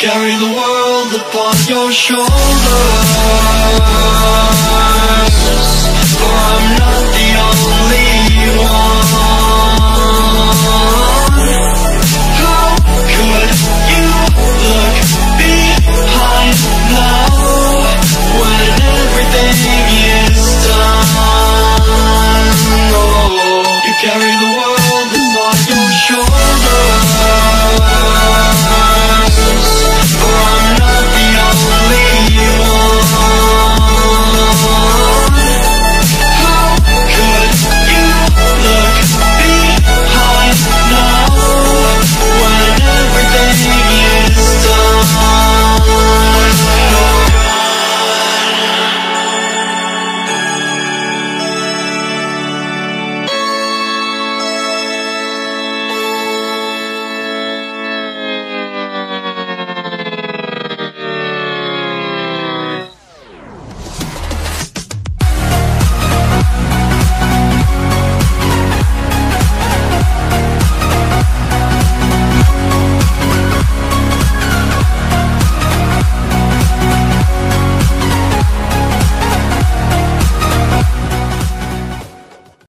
Carry the world upon your shoulders. For I'm not the only one. How could you look behind now When everything is done? Oh, You carry the world upon your shoulders.